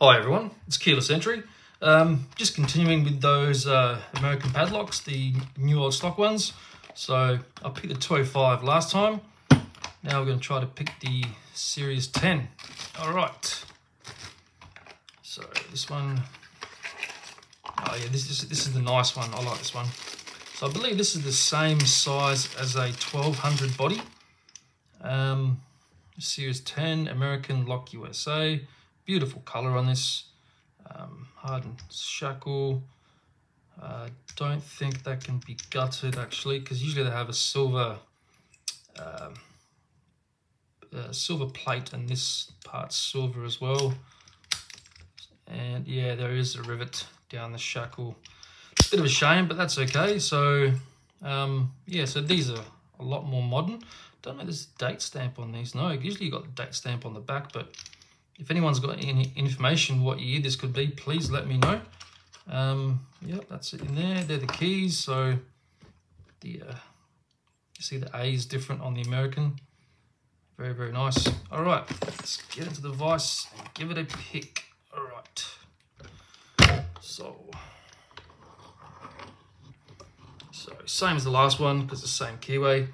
Hi everyone, it's Keyless Entry. Um, just continuing with those uh, American padlocks, the new old stock ones. So I picked the 205 last time. Now we're going to try to pick the Series 10. All right. So this one, oh yeah, this is this is the nice one. I like this one. So I believe this is the same size as a 1200 body. Um, Series 10 American Lock USA. Beautiful color on this. Um, hardened shackle. Uh, don't think that can be gutted actually, because usually they have a silver, um, silver plate, and this part's silver as well. And yeah, there is a rivet down the shackle. Bit of a shame, but that's okay. So um, yeah, so these are a lot more modern. Don't know there's a date stamp on these. No, usually you got the date stamp on the back, but if anyone's got any information what year this could be, please let me know. Um, yep, that's it in there. They're the keys. So the uh, you see the A is different on the American. Very, very nice. All right, let's get into the vise and give it a pick. All right. So, so same as the last one because the same keyway.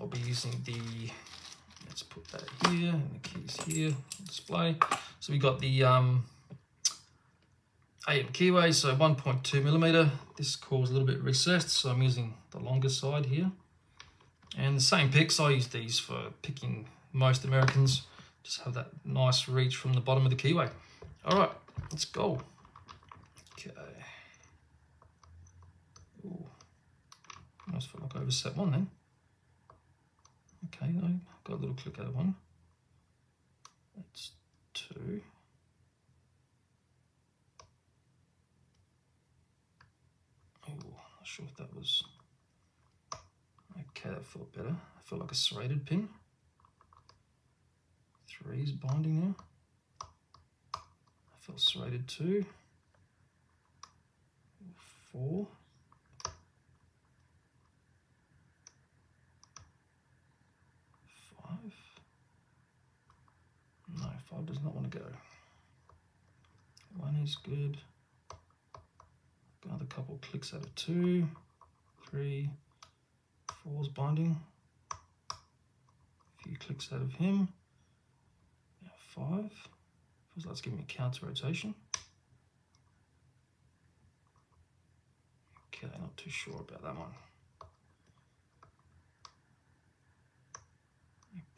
I'll be using the let's put that here and the keys here display. So we got the um, AM keyway, so 1.2 millimeter. This core's a little bit recessed, so I'm using the longer side here. And the same picks, I use these for picking most Americans. Just have that nice reach from the bottom of the keyway. All right, let's go. Okay. Ooh. Felt like I overset one then. Okay, no, got a little click of one. That's two. sure if that was okay that felt better. I felt like a serrated pin. Three is binding now I felt serrated two four five no five does not want to go one is good Another couple clicks out of two, three, four's binding. A few clicks out of him. Now five. Feels like it's giving me counter rotation. Okay, not too sure about that one.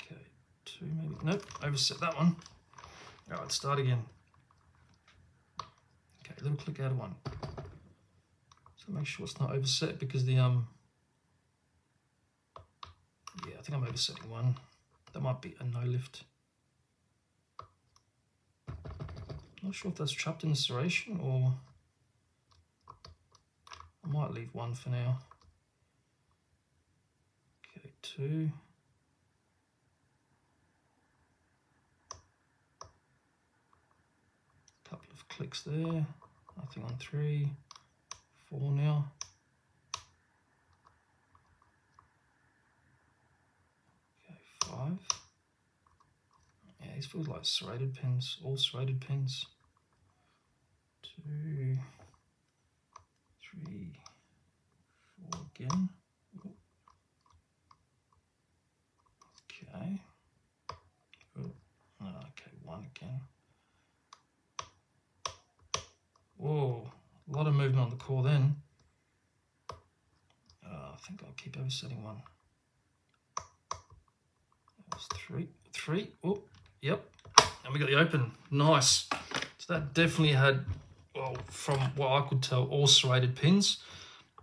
Okay, two maybe. Nope, overset that one. Right, start again. Okay, little click out of one. So make sure it's not overset because the um yeah I think I'm oversetting one. That might be a no lift. Not sure if that's trapped in the serration or I might leave one for now. Okay two couple of clicks there nothing on three four now. Okay, five. Yeah, these feel like serrated pins, all serrated pins. Two, three, four again. Okay. Oh, okay, one again. Whoa. On the core then. Uh, I think I'll keep oversetting one. That was three. Three. Oh, yep. And we got the open. Nice. So that definitely had, well, from what I could tell, all serrated pins.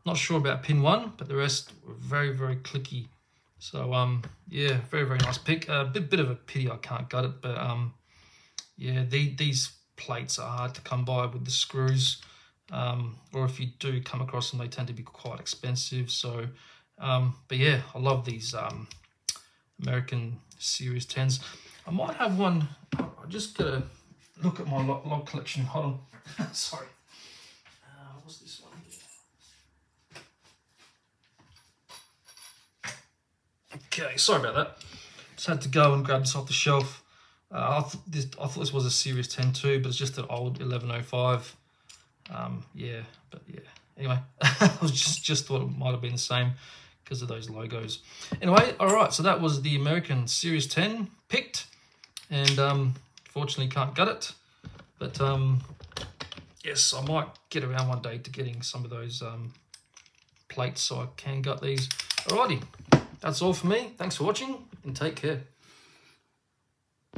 Not sure about pin one, but the rest were very, very clicky. So, um, yeah, very, very nice pick. A uh, bit, bit of a pity I can't gut it, but, um, yeah, the, these plates are hard to come by with the screws um, or if you do come across them, they tend to be quite expensive. So, um, but yeah, I love these um, American Series 10s. I might have one, I just gotta look at my log, log collection. Hold on, sorry. Uh, what's this one? Okay, sorry about that. Just had to go and grab this off the shelf. Uh, I, th this, I thought this was a Series 10 too, but it's just an old 1105. Um, yeah, but yeah. Anyway, I was just, just thought it might have been the same because of those logos. Anyway, all right, so that was the American Series 10 picked. And um, fortunately can't gut it. But um, yes, I might get around one day to getting some of those um, plates so I can gut these. Alrighty, that's all for me. Thanks for watching and take care.